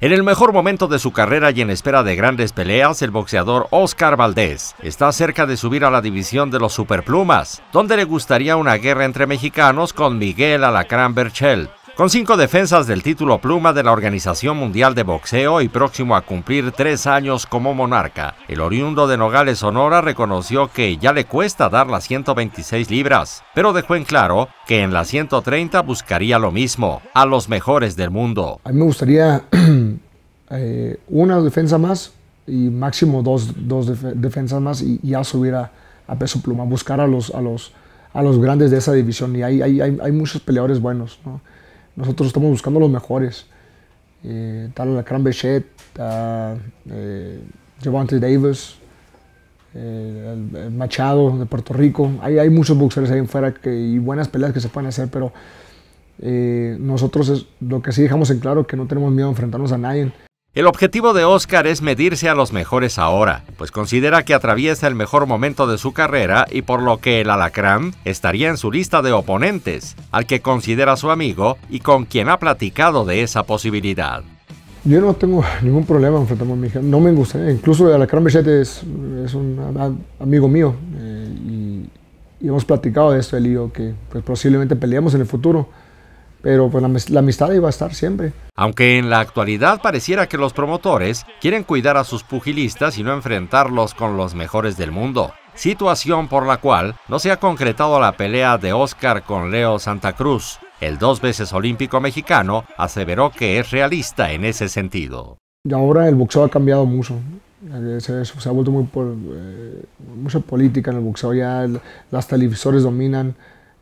En el mejor momento de su carrera y en espera de grandes peleas, el boxeador Oscar Valdés está cerca de subir a la división de los superplumas, donde le gustaría una guerra entre mexicanos con Miguel Alacrán Berchel, con cinco defensas del título pluma de la Organización Mundial de Boxeo y próximo a cumplir tres años como monarca, el oriundo de Nogales, Sonora, reconoció que ya le cuesta dar las 126 libras, pero dejó en claro que en las 130 buscaría lo mismo, a los mejores del mundo. A mí me gustaría eh, una defensa más y máximo dos, dos defensas más y, ya subir a, peso pluma, buscar a los, a los, a los grandes de esa división y hay, hay, hay, hay muchos peleadores buenos. ¿no? Nosotros estamos buscando los mejores. Eh, está la Cran Bechet, está eh, Davis, eh, Machado de Puerto Rico. Hay, hay muchos boxeadores ahí afuera que, y buenas peleas que se pueden hacer, pero eh, nosotros lo que sí dejamos en claro es que no tenemos miedo a enfrentarnos a nadie. El objetivo de Oscar es medirse a los mejores ahora, pues considera que atraviesa el mejor momento de su carrera y por lo que el alacrán estaría en su lista de oponentes, al que considera su amigo y con quien ha platicado de esa posibilidad. Yo no tengo ningún problema enfrentarme a mi hija, no me gusta, incluso el alacrán Bichette es, un amigo mío eh, y, hemos platicado de esto, y yo, que pues, posiblemente peleemos en el futuro pero pues la, amistad iba a estar siempre. Aunque en la actualidad pareciera que los promotores quieren cuidar a sus pugilistas y no enfrentarlos con los mejores del mundo, situación por la cual no se ha concretado la pelea de Oscar con Leo Santa Cruz. El dos veces olímpico mexicano aseveró que es realista en ese sentido. Y ahora el boxeo ha cambiado mucho. Se, ha vuelto muy eh, mucha política en el boxeo. Ya las televisores dominan,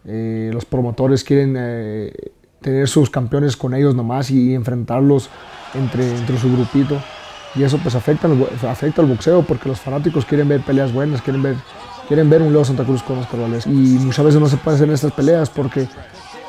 eh, los promotores quieren eh, tener sus campeones con ellos nomás y, enfrentarlos entre, entre su grupito. Y eso pues afecta, afecta al boxeo porque los fanáticos quieren ver peleas buenas, quieren ver, quieren ver un Leo Santa Cruz con Oscar Valdez. Y muchas veces no se puede hacer estas peleas porque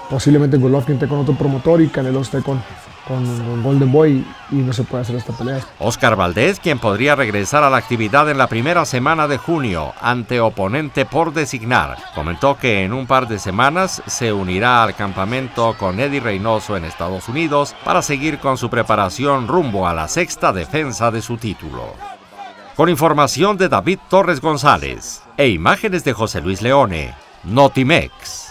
posiblemente Golovkin esté con otro promotor y Canelo esté con, con, Golden Boy y no se puede hacer esta pelea. Oscar Valdés, quien podría regresar a la actividad en la primera semana de junio ante oponente por designar, comentó que en un par de semanas se unirá al campamento con Eddie Reynoso en Estados Unidos para seguir con su preparación rumbo a la sexta defensa de su título. Con información de David Torres González e imágenes de José Luis Leone, Notimex.